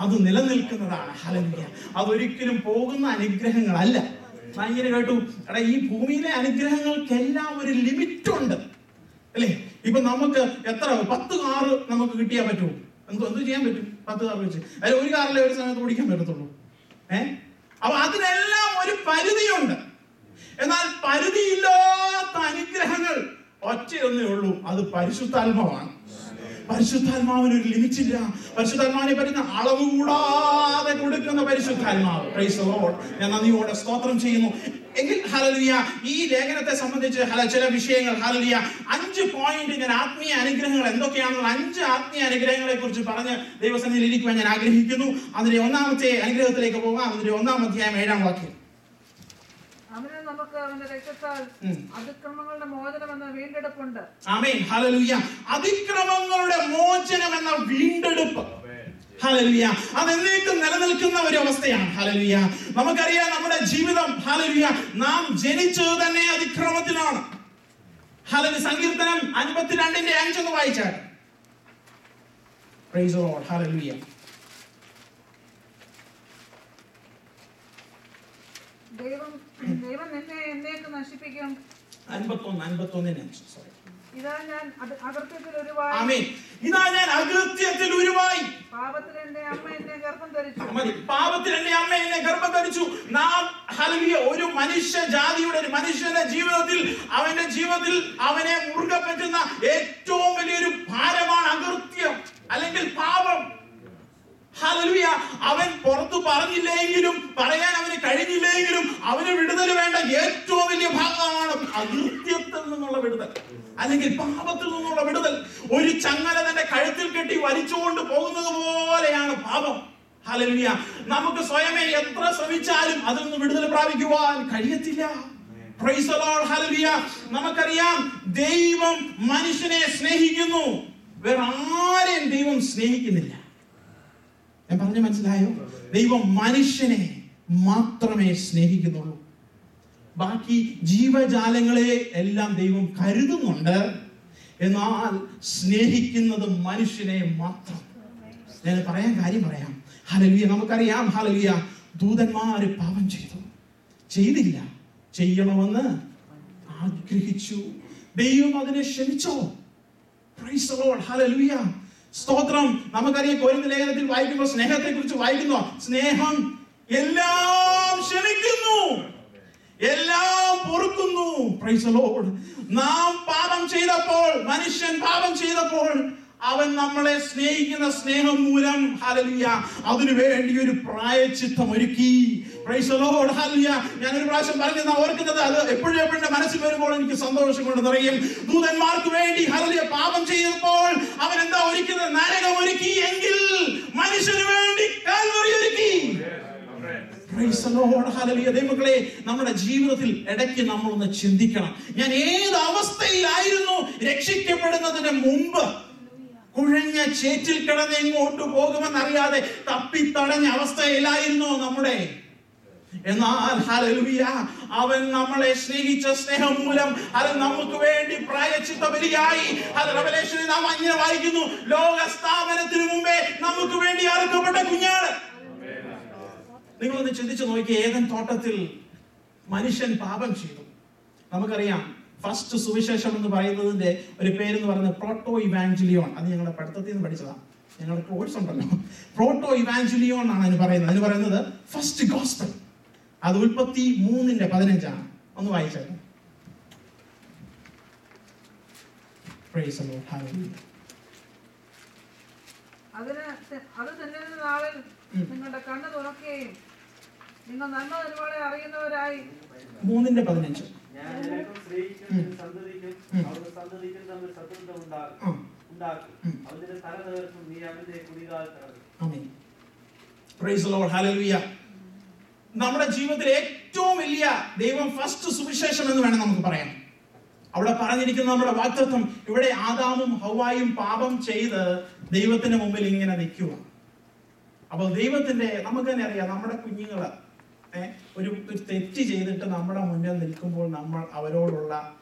അത് നിലനിൽക്കുന്നതാണ്. ഹലലിയ അതൊരിക്കലും പോകുന്ന അനുഗ്രഹങ്ങളല്ല. ഇങ്ങനെ കേട്ടു എടാ ഈ ഭൂമിയിലെ അനുഗ്രഹങ്ങൾക്കെല്ലാം ഒരു ലിമിറ്റ് ഉണ്ട് അല്ലേ? ഇപ്പൊ നമുക്ക് എത്ര? പത്ത് കാറ് നമുക്ക് കിട്ടിയാൽ പറ്റുമോ എന്തോ എന്തോ ചെയ്യാൻ പറ്റും? പത്ത് കാറ് വെച്ച്. അതിൽ ഒരു കാറിലെ ഒരു സമയത്ത് ഓടിക്കാൻ പറ്റത്തുള്ളൂ. ഏ? അപ്പൊ അതിനെല്ലാം ഒരു പരിധിയുണ്ട്. എന്നാൽ പരിധിയില്ലാത്ത അനുഗ്രഹങ്ങൾ ഒറ്റയൊന്നേ ഉള്ളൂ. അത് പരിശുദ്ധാത്മാവാണ്. പരിശുദ്ധാത്മാവിന് ഒരു ലിമിറ്റ് ഇല്ല പരിശുദ്ധാത്മാവിനെ പറ്റുന്ന അളവ് കൂടാതെ കൊടുക്കുന്ന പരിശുദ്ധാത്മാവ്. പ്രൈസ്. ഞാൻ നന്ദിയോടെ സ്തോത്രം ചെയ്യുന്നു. എങ്കിൽ ഹലലിയ ഈ ലേഖനത്തെ സംബന്ധിച്ച് ഹല ചില വിഷയങ്ങൾ ഹലലിയ അഞ്ച് പോയിന്റ് ഞാൻ ആത്മീയ അനുഗ്രഹങ്ങൾ എന്തൊക്കെയാണെന്നുള്ള അഞ്ച് ആത്മീയ അനുഗ്രഹങ്ങളെ കുറിച്ച് പറഞ്ഞ് ദൈവസന്നിധിയിൽ ഇരിക്കുവാൻ ഞാൻ ആഗ്രഹിക്കുന്നു. അതിന്റെ ഒന്നാമത്തെ അനുഗ്രഹത്തിലേക്ക് പോകാം. അതിന്റെ ഒന്നാം അധ്യായം ഏഴാം വാക്യം. നമുക്ക് അവന്റെ രക്തത്താൽ അതിക്രമങ്ങളുടെ മോചനം എന്ന വീണ്ടെടുപ്പുണ്ട്. ആമേൻ. ഹല്ലേലൂയ. അതിക്രമങ്ങളുടെ മോചനം എന്ന വീണ്ടെടുപ്പ്. ഹലലിയ അതെന്നേക്കും നിലനിൽക്കുന്ന ഒരു അവസ്ഥയാണ്. ഹലലിയ നമുക്കറിയാം നമ്മുടെ ജീവിതം ഹലലിയ നാം ജനിച്ചത് തന്നെ അതിക്രമത്തിലാണ്. ഹലലി സങ്കീർത്തനം അൻപത്തിരണ്ടിന്റെ അഞ്ചൊന്ന് വായിച്ചാൽ ദൈവം ദൈവം എന്നേക്ക് നശിപ്പിക്കും. അൻപത്തൊന്ന് അൻപത്തൊന്നിന് സോറി ഇതാ ഞാൻ അകൃത്യത്തിൽ ഒരുവായി ആമേൻ. ഇതാ ഞാൻ അകൃത്യത്തിൽ ഉരുവായി പാപത്തിൽ എന്റെ അമ്മ എന്നെ ഗർഭം ധരിച്ചു. മതി. പാപത്തിൽ എന്റെ അമ്മ എന്നെ ഗർഭം ധരിച്ചു. നാം ഹലവിയ ഒരു മനുഷ്യ ജാതിയുടെ ഒരു മനുഷ്യന്റെ ജീവിതത്തിൽ അവന്റെ ജീവിതത്തിൽ അവനെ മുറുകെ പറ്റുന്ന ഏറ്റവും വലിയൊരു ഭാരമാണ് അകൃത്യം. അല്ലെങ്കിൽ പാപം. ഹല്ലേലൂയ അവൻ പുറത്തു പറഞ്ഞില്ലെങ്കിലും പറയാൻ അവന് കഴിഞ്ഞില്ലെങ്കിലും അവന് വിടുതൽ വേണ്ട ഏറ്റവും വലിയ ഭാഗമാണ് അകൃത്യത്തിൽ നിന്നുള്ള വിടുതൽ. അല്ലെങ്കിൽ പാപത്തിൽ നിന്നുള്ള വിടുതൽ. ഒരു ചങ്ങല തന്റെ കഴുത്തിൽ കെട്ടി വലിച്ചുകൊണ്ട് പോകുന്നത് പോലെയാണ് പാപം. ഹല്ലേലൂയ നമുക്ക് സ്വയമേ എത്ര ശ്രമിച്ചാലും അതിൽ നിന്ന് വിടുതൽ പ്രാപിക്കുവാൻ കഴിയത്തില്ല. നമുക്കറിയാം ദൈവം മനുഷ്യനെ സ്നേഹിക്കുന്നു. വേറെ ആരെയും ദൈവം സ്നേഹിക്കുന്നില്ല. ഞാൻ പറഞ്ഞു മനസ്സിലായോ? ദൈവം മനുഷ്യനെ മാത്രമേ സ്നേഹിക്കുന്നുള്ളൂ. ബാക്കി ജീവജാലങ്ങളെ എല്ലാം ദൈവം കരുതുന്നുണ്ട്. എന്നാൽ സ്നേഹിക്കുന്നത് മനുഷ്യനെ മാത്രം. ഞാൻ പറയാൻ കാര്യം പറയാം. ഹലലിയ നമുക്കറിയാം ഹലലിയ ദൂതന്മാര് പാപം ചെയ്തു. ചെയ്തില്ല. ചെയ്യണമെന്ന് ആഗ്രഹിച്ചു. ദൈവം അതിനെ ക്ഷമിച്ചോ. Hallelujah. സ്തോത്രം. നമുക്കറിയാം കോരിന്ത ലേഖനത്തിൽ വായിക്കുമ്പോൾ സ്നേഹത്തെ കുറിച്ച് വായിക്കുന്നു. സ്നേഹം എല്ലാം ക്ഷമിക്കുന്നു എല്ലാം പൊറുക്കുന്നു. നാം പാപം ചെയ്തപ്പോൾ മനുഷ്യൻ പാപം ചെയ്തപ്പോൾ അവൻ നമ്മളെ സ്നേഹിക്കുന്ന സ്നേഹം മൂലം ഹലലിയ അതിനു വേണ്ടി ഒരു പ്രായച്ചിത്തം ഒരുക്കി. ഞാനൊരു പ്രാവശ്യം പറഞ്ഞത് ഓർക്കുന്നത് അത് എപ്പോഴും എപ്പോഴും മനസ്സിൽ വരുമ്പോൾ എനിക്ക് സന്തോഷം കൊണ്ട് നിറയും ദൂതന്മാർക്ക് വേണ്ടി ഹലലിയ പാപം ചെയ്തപ്പോൾ അവൻ എന്താ ഒരുക്കുന്നത് നരകം ഒരുക്കി എങ്കിൽ മനുഷ്യന് വേണ്ടി കാൽവറി ഒരുക്കി. ദൈവമക്കളെ നമ്മുടെ ജീവിതത്തിൽ ഇടയ്ക്ക് നമ്മളൊന്ന് ചിന്തിക്കണം. ഞാൻ ഏത് അവസ്ഥയിലായിരുന്നു രക്ഷിക്കപ്പെടുന്നതിന് മുമ്പ്? കുഴഞ്ഞ ചേറ്റിൽ കിടന്ന് എങ്ങോട്ട് പോകുമെന്നറിയാതെ തപ്പിത്തടഞ്ഞ അവസ്ഥയിലായിരുന്നു നമ്മുടെ എന്നാൽ ഹല്ലേലൂയ അവൻ നമ്മളെ സ്നേഹിച്ച സ്നേഹം മൂലം അത് നമുക്ക് വേണ്ടി പ്രായച്ചിത്ത ബലിയായി. അത് റവലേഷനിൽ നാം അങ്ങനെ വായിക്കുന്നു. ലോക സ്ഥാപനത്തിന് മുമ്പേ നമുക്ക് വേണ്ടി അറുക്കപ്പെട്ട കുഞ്ഞാണ്. നിങ്ങളൊന്ന് ചിന്തിച്ചു നോക്കി ഏതൻ തോട്ടത്തിൽ മനുഷ്യൻ പാപം ചെയ്തു. നമുക്കറിയാം ഫസ്റ്റ് സുവിശേഷം എന്ന് പറയുന്നതിന്റെ ഒരു പേരെന്ന് പറയുന്നത് പ്രോട്ടോ ഇവാഞ്ചലിയോൺ. അത് ഞങ്ങളുടെ പഠിത്തത്തിൽ നിന്ന് പഠിച്ചതാണ്. ഞങ്ങളുടെ കോഴ്സ് ഉണ്ടല്ലോ. പ്രോട്ടോ ഇവാഞ്ചലിയോൺ ആണ് അതിന് പറയുന്നത്. അതിന് പറയുന്നത് ഫസ്റ്റ് ഗോസ്പൽ അത് ഉൽപ്പത്തി മൂന്നിന്റെ പതിനഞ്ചാണ്. ഒന്ന് വായിച്ചത് Lord. അതിന് അത് തിന്നുന്ന നാളിൽ നിങ്ങളുടെ കണ്ണ് തുറക്കുകയും നിങ്ങൾ നന്മ ഒരുപാട് അറിയുന്നവരായി. മൂന്നിന്റെ പതിനഞ്ച്. പ്രൈസ് ദി ലോർഡ് ഹല്ലേലൂയ നമ്മുടെ ജീവിതത്തിൽ ഏറ്റവും വലിയ ദൈവം ഫസ്റ്റ് സുവിശേഷം എന്ന് വേണം നമുക്ക് പറയാം അവിടെ പറഞ്ഞിരിക്കുന്ന നമ്മുടെ വാക്തത്വം ഇവിടെ ആദാമും ഹവായും പാപം ചെയ്ത് ദൈവത്തിന് മുമ്പിൽ ഇങ്ങനെ നിൽക്കുക. അപ്പോൾ ദൈവത്തിന്റെ നമുക്ക് തന്നെ അറിയാം നമ്മുടെ കുഞ്ഞുങ്ങൾ ഒരു ഒരു തെറ്റ് ചെയ്തിട്ട് നമ്മുടെ മുന്നിൽ നിൽക്കുമ്പോൾ നമ്മൾ അവരോടുള്ള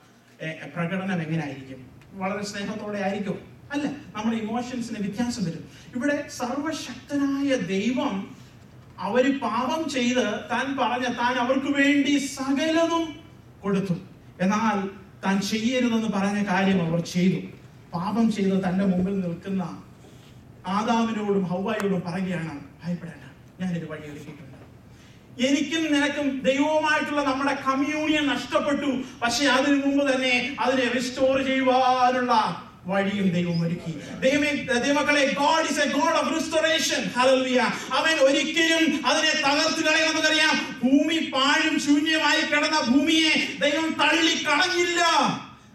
പ്രകടനം എങ്ങനെയായിരിക്കും? വളരെ സ്നേഹത്തോടെ ആയിരിക്കും. അല്ല നമ്മുടെ ഇമോഷൻസിന് വ്യത്യാസം വരും. ഇവിടെ സർവശക്തനായ ദൈവം അവർ പാപം ചെയ്ത് താൻ പറഞ്ഞ താൻ അവർക്ക് വേണ്ടി സകലതും കൊടുത്തു. എന്നാൽ താൻ ചെയ്യരുതെന്ന് പറഞ്ഞ കാര്യം അവർ ചെയ്തു. പാപം ചെയ്ത് തന്റെ മുമ്പിൽ നിൽക്കുന്ന ആദാമിനോടും ഹൗവായോടും പറയുകയാണ് ഭയപ്പെടേണ്ട ഞാനൊരു വഴി ഒരുക്കിയിട്ടുണ്ട്. എനിക്കും നിനക്കും ദൈവവുമായിട്ടുള്ള നമ്മുടെ കമ്മ്യൂണിയൻ നഷ്ടപ്പെട്ടു. പക്ഷെ അതിനു മുമ്പ് തന്നെ അതിനെ റിസ്റ്റോർ ചെയ്യുവാനുള്ള വഴിയും ദൈവം ഒരുക്കി. ദൈവമേ ദൈവമക്കളെ God is a God of restoration hallelujah അവൻ ഒരിക്കലും അതിനെ തകർത്ത് കളയും നമുക്കറിയാം. ഭൂമി പാഴും ശൂന്യമായി കിടന്ന ഭൂമിയെ ദൈവം തള്ളി കളഞ്ഞില്ല.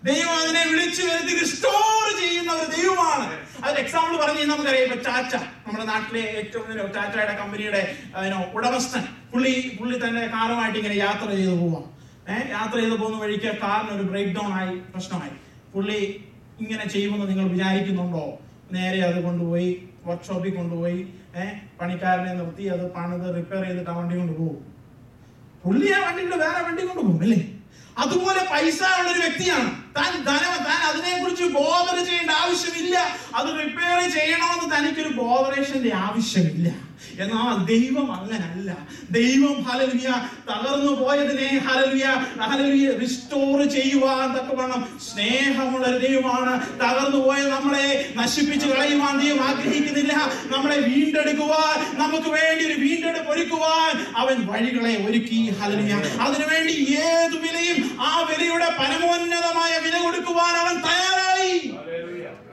ദൈവം അതിനെ വിളിച്ചു വരുത്തി റിസ്റ്റോർ ചെയ്യുന്ന ഒരു ദൈവമാണ്. അതിന് എക്സാമ്പിൾ പറഞ്ഞു നമുക്കറിയാം ഇപ്പൊ ചാച്ച നമ്മുടെ നാട്ടിലെ ഏറ്റവും ചാച്ചയുടെ കമ്പനിയുടെ ഉടമസ്ഥൻ പുള്ളി പുള്ളി തന്നെ കാറുമായിട്ട് ഇങ്ങനെ യാത്ര ചെയ്ത് പോവാം. ഏഹ് യാത്ര ചെയ്ത് പോകുന്ന വഴിക്ക് കാറിന് ഒരു ബ്രേക്ക് ഡൗൺ ആയി പ്രശ്നമായി. പുള്ളി ഇങ്ങനെ ചെയ്യുമെന്ന് നിങ്ങൾ വിചാരിക്കുന്നുണ്ടോ? നേരെ അത് കൊണ്ടുപോയി വർക്ക്ഷോപ്പിൽ കൊണ്ടുപോയി ഏഹ് പണിക്കാരനെ നിർത്തി അത് പണിത് റിപ്പയർ ചെയ്തിട്ട് ആ വണ്ടി കൊണ്ടുപോകും പുള്ളി ആ വണ്ടി കൊണ്ട് വേറെ വണ്ടി കൊണ്ടുപോകും അല്ലേ? അതുപോലെ പൈസ ഉള്ള ഒരു വ്യക്തിയാണ്. താൻ ധനം താൻ അതിനെ കുറിച്ച് ബോധന ചെയ്യേണ്ട ആവശ്യമില്ല. അത് റിപ്പയർ ചെയ്യണമെന്ന് തനിക്കൊരു ബോധറേഷന്റെ ആവശ്യമില്ല. എന്നാൽ ദൈവം അങ്ങനല്ല. ദൈവം ഹലലുയ തകർന്നു പോയതിനെ ഹലലുയ ഹലലുയ റിസ്റ്റോർ ചെയ്യുവാൻ തക്കവണ്ണം സ്നേഹമുള്ള ദൈവമാണ്. തകർന്നു പോയ നമ്മളെ നശിപ്പിച്ചു കളയുവാൻ ദൈവം ആഗ്രഹിക്കുന്നില്ല. നമ്മളെ വീണ്ടെടുക്കുവാൻ നമുക്ക് വേണ്ടി ഒരു വീണ്ടെടുപ്പ് ഒരുക്കുവാൻ അവൻ വഴികളെ ഒരുക്കി ഹലലുയ അതിനുവേണ്ടി ഏതു വിലയും ആ വിലയുടെ പരമോന്നതമായ വില കൊടുക്കുവാൻ അവൻ തയ്യാറായി.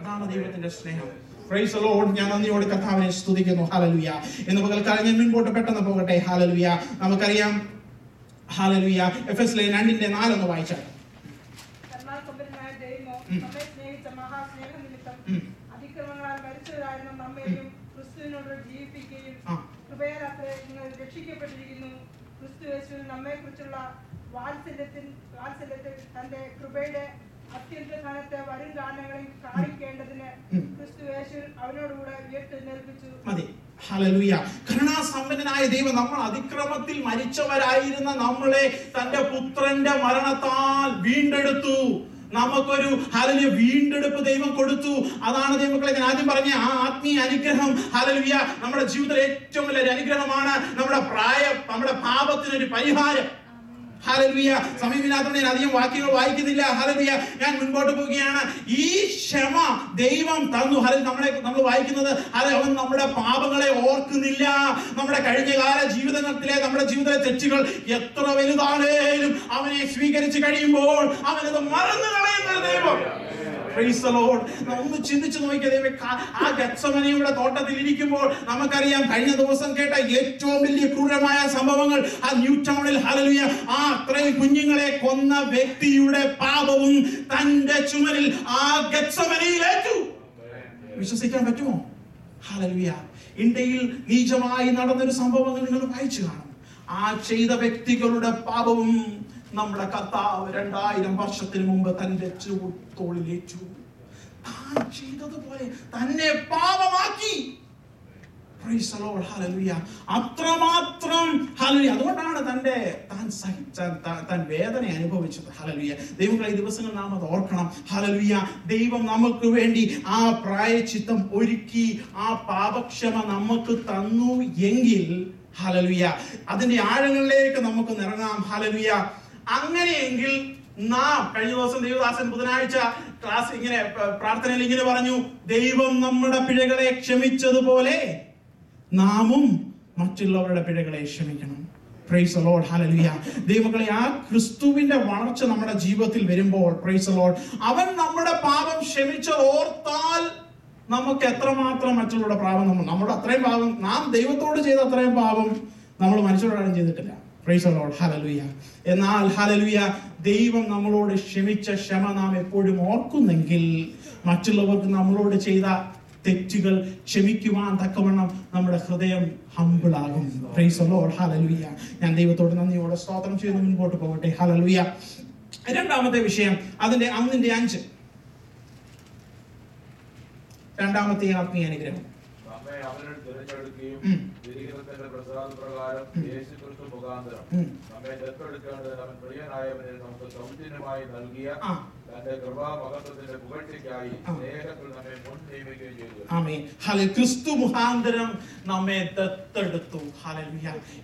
അതാണ് ദൈവത്തിന്റെ സ്നേഹം. Praise the Lord. ഞാൻ നന്ദിയോട് കർത്താവിനെ സ്തുതിക്കുന്നു. ഹാലലുയ എന്ന് പകൽക്കാലം ഞാൻ മുൻപോട്ട് പെട്ടെന്ന് പോകട്ടെ. ഹാലലുയ നമുക്കറിയാം. ഹാലലുയ എഫ് എസ് ലൈൻ രണ്ടിന്റെ നാലൊന്ന് വായിച്ചാൽ. ക്രിസ്തുവിനോട് ജീവിപ്പിക്കുകയും നിങ്ങൾ രക്ഷിക്കപ്പെട്ടിരിക്കുന്നു. ക്രിസ്തു നമ്മെ കുറിച്ചുള്ള വാത്സല്യത്തിൽ വാത്സല്യത്തിൽ തന്റെ കൃപയുടെ അത്യന്ത ഘനത്തെ വരും കാലങ്ങളിൽ കാണിക്കേണ്ടതിന് ക്രിസ്തുവേശു അവനോടുകൂടെ ഉയർത്തെഴുന്നേൽപ്പിച്ചു. ഹലലുയ കരുണാസമ്പന്നനായ ദൈവം നമ്മൾ അതിക്രമത്തിൽ മരിച്ചവരായിരുന്ന നമ്മളെ തന്റെ പുത്രന്റെ മരണത്താൽ വീണ്ടെടുത്തു. നമുക്കൊരു ഹലലിയ വീണ്ടെടുപ്പ് ദൈവം കൊടുത്തു. അതാണ് ദൈവമക്കളെ ഞാൻ ആദ്യം പറഞ്ഞ ആ ആത്മീയ അനുഗ്രഹം. ഹലലുയ നമ്മുടെ ജീവിതത്തിലെ ഏറ്റവും വലിയ അനുഗ്രഹമാണ് നമ്മുടെ പ്രായം നമ്മുടെ പാപത്തിനൊരു പരിഹാരം. ഹലലുയ. സമയമില്ലാത്തതുകൊണ്ട് ഞാൻ അധികം വാക്യങ്ങൾ വായിക്കുന്നില്ല. ഹാലലുയ. ഞാൻ മുൻപോട്ട് പോവുകയാണ്. ഈ ക്ഷമ ദൈവം തന്നു. ഹല നമ്മളെ നമ്മൾ വായിക്കുന്നത് ഹല അവൻ നമ്മുടെ പാപങ്ങളെ ഓർക്കുന്നില്ല. നമ്മുടെ കഴിഞ്ഞകാല ജീവിതത്തിലെ നമ്മുടെ ജീവിതത്തിലെ തെറ്റുകൾ എത്ര വലുതാണേലും അവനെ സ്വീകരിച്ചു കഴിയുമ്പോൾ അവനത് മറന്നു കളയുന്ന ദൈവം. ഒന്ന് ചിന്തിച്ചു നോക്കിയ ആ ഗത്സമനയുടെ തോട്ടത്തിൽ ഇരിക്കുമ്പോൾ നമുക്കറിയാം കഴിഞ്ഞ ദിവസം കേട്ട ഏറ്റവും വലിയ ക്രൂരമായ സംഭവങ്ങൾ. ആ ന്യൂ ടൗണിൽ ഹലലുയ ആ അത്രയും കുഞ്ഞുങ്ങളെ കൊന്ന വ്യക്തിയുടെ പാപവും തന്റെ ചുമലിൽ ആ ഗത്സമനയിൽ ഏറ്റു വിശ്വസിക്കാൻ പറ്റുമോ? ഹലലുയ ഇന്ത്യയിൽ നീചമായി നടന്നൊരു സംഭവങ്ങൾ നിങ്ങൾ വായിച്ചു കാണും. ആ ചെയ്ത വ്യക്തികളുടെ പാപവും നമ്മുടെ കർത്താവ് രണ്ടായിരം വർഷത്തിന് മുമ്പ് തന്റെ തോളിലേറ്റു. താൻ ചെയ്തതുപോലെ തന്നെ പാപമാക്കി. അത്രമാത്രം ഹലലുയ അതുകൊണ്ടാണ് തന്റെ താൻ സഹിച്ച താൻ വേദന അനുഭവിച്ചത്. ഹലലുയ ദൈവങ്ങളെ ദിവസങ്ങൾ നാം അത് ഓർക്കണം. ഹലലുയ ദൈവം നമുക്ക് വേണ്ടി ആ പ്രായച്ചിത്തം ഒരുക്കി ആ പാപക്ഷമ നമുക്ക് തന്നു എങ്കിൽ ഹലലുയ അതിന്റെ ആഴങ്ങളിലേക്ക് നമുക്ക് നിറങ്ങാം. ഹലലുയ അങ്ങനെയെങ്കിൽ നാം കഴിഞ്ഞ ദിവസം ദൈവദാസൻ ബുധനാഴ്ച ക്ലാസ് ഇങ്ങനെ പ്രാർത്ഥനയിൽ ഇങ്ങനെ പറഞ്ഞു ദൈവം നമ്മുടെ പിഴകളെ ക്ഷമിച്ചതുപോലെ നാമും മറ്റുള്ളവരുടെ പിഴകളെ ക്ഷമിക്കണം. പ്രൈസ് ലോഡ് ദൈവങ്ങളെ ആ ക്രിസ്തുവിന്റെ വളർച്ച നമ്മുടെ ജീവിതത്തിൽ വരുമ്പോൾ പ്രൈസ് ലോഡ് അവൻ നമ്മുടെ പാപം ക്ഷമിച്ചത് ഓർത്താൽ നമുക്ക് എത്രമാത്രം മറ്റുള്ളവരുടെ പാപം നമ്മൾ നമ്മുടെ അത്രയും പാപം നാം ദൈവത്തോട് ചെയ്ത അത്രയും പാപം നമ്മൾ മനുഷ്യരോടാരും ചെയ്തിട്ടില്ല. പ്രൈസ് ലോഡ് ഹലലുയ എന്നാൽ ഹലലുയ ദൈവം നമ്മളോട് ക്ഷമിച്ച ക്ഷമ നാം എപ്പോഴും ഓർക്കുന്നെങ്കിൽ മറ്റുള്ളവർക്ക് നമ്മളോട് ചെയ്ത തെറ്റുകൾ ക്ഷമിക്കുവാൻ തക്കവണ്ണം നമ്മുടെ ഹൃദയം ഹമ്പിളാകും പ്രൈസ് ലോഡ് ഹല്ലേലൂയ ഞാൻ ദൈവത്തോട് നന്ദിയോടെ സ്തോത്രം ചെയ്ത് മുൻപോട്ട് പോകട്ടെ. ഹലലുയ രണ്ടാമത്തെ വിഷയം അതിന്റെ അന്നിന്റെ അഞ്ച്. രണ്ടാമത്തെ ആത്മീയ അനുഗ്രഹം. തിരഞ്ഞെടുക്കുകയും പ്രസാദപ്രകാരം യേശു മുഖാന്തരം. നമ്മെ അവൻ പ്രിയനായവനെ നമുക്ക് സൗജന്യമായി നൽകിയ ആ. തന്റെ കൃപാമഹത്വത്തിന്റെ പുകഴ്ചയ്ക്കായി സ്നേഹത്തിൽ നമ്മെ മുൻ നിയമിക്കുകയും ചെയ്തു ഹല ക്രിസ്തു മുഖാന്തരം നമ്മെ ദത്തെടുത്തു.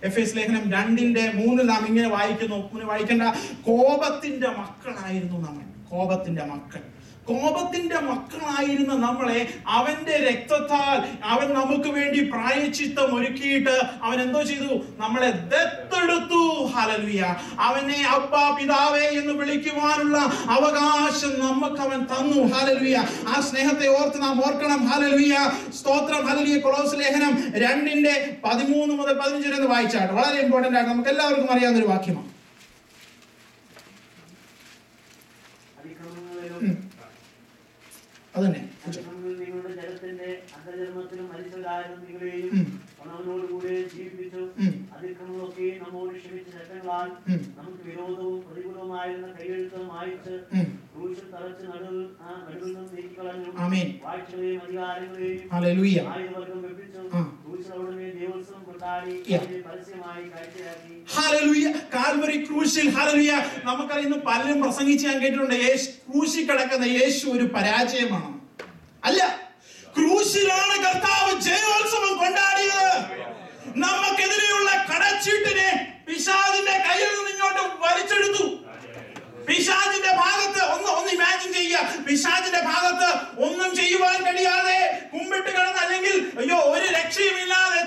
എഫ് എസ് ലേഖനം രണ്ടിന്റെ മൂന്നിൽ നാം ഇങ്ങനെ വായിക്കുന്നു. വായിക്കേണ്ട കോപത്തിന്റെ മക്കളായിരുന്നു നമ്മൾ. കോപത്തിന്റെ മക്കൾ. കോപത്തിന്റെ മക്കളായിരുന്ന നമ്മളെ അവന്റെ രക്തത്താൽ അവൻ നമുക്ക് വേണ്ടി പ്രായച്ചിത്തം ഒരുക്കിയിട്ട് അവൻ എന്തോ ചെയ്തു? നമ്മളെ ദത്തെടുത്തു. ഹലലുയ അവനെ അപ്പ പിതാവേ എന്ന് വിളിക്കുവാനുള്ള അവകാശം നമുക്ക് അവൻ തന്നു. ഹലലുയ ആ സ്നേഹത്തെ ഓർത്ത് നാം ഓർക്കണം. ഹലലുയ സ്തോത്രം. ഹലലിയ കൊളോസ് ലേഖനം രണ്ടിന്റെ പതിമൂന്ന് മുതൽ പതിനഞ്ച് വരെ വായിച്ചാട്ട്. വളരെ ഇമ്പോർട്ടന്റ് ആണ് നമുക്ക് എല്ലാവർക്കും അറിയാവുന്ന ഒരു വാക്യമാണ്. ഉം. നമുക്ക് വിരോധവും പ്രതികൂലവുമായിരുന്ന കൈയെഴുത്തും മായിച്ച് ക്രൂശിൽ തറച്ച് നടുവിൽ ആ നടുവിൽ നിന്നും നീക്കിക്കളഞ്ഞു. ആമേൻ. വാഴ്ചകളെയും അധികാരങ്ങളെയും ഹല്ലേലൂയ. ആയുധവർഗം വെപ്പിച്ചു കാൽവരി ക്രൂശിൽ നമുക്കറിയുന്ന പലരും പ്രസംഗിച്ച് ഞാൻ കേട്ടിട്ടുണ്ട് യേശു ക്രൂശി കിടക്കുന്ന യേശു ഒരു പരാജയമാണ്. അല്ല ക്രൂശിലാണ് കർത്താവ് ജയോത്സവം കൊണ്ടാടിയത്. നമുക്കെതിരെയുള്ള കടച്ചീട്ടിനെ പിശാദിന്റെ കയ്യിൽ നിന്ന് ഇങ്ങോട്ട് വലിച്ചെടുത്തു. പിശാചിന്റെ ഭാഗത്ത് ഒന്ന് ഒന്ന് ഇമാജിൻ ചെയ്യുക. പിശാചിന്റെ ഭാഗത്ത് ഒന്നും ചെയ്യുവാൻ കഴിയാതെ കുമ്പിട്ട് കിടന്ന് അല്ലെങ്കിൽ അയ്യോ ഒരു രക്ഷയുമില്ലാതെ